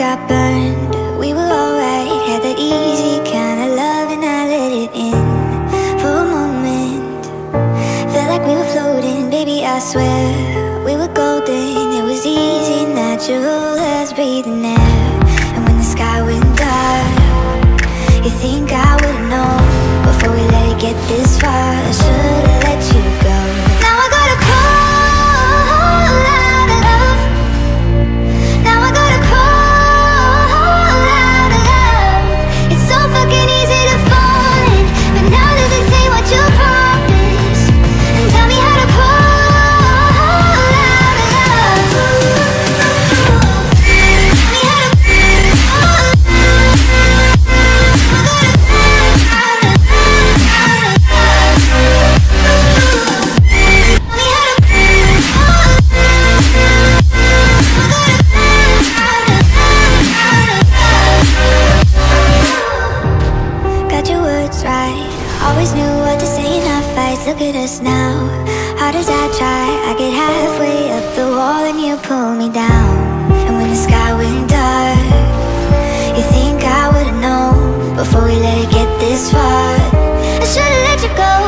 learned we were alright Had that easy kind of love and I let it in For a moment. Felt like we were floating, baby I swear. We were golden, it was easy, natural as breathing air look at us now. Hard as I try, I get halfway up the wall and you pull me down. And when the sky went dark You think I would've known Before we let it get this far. I should've let you go.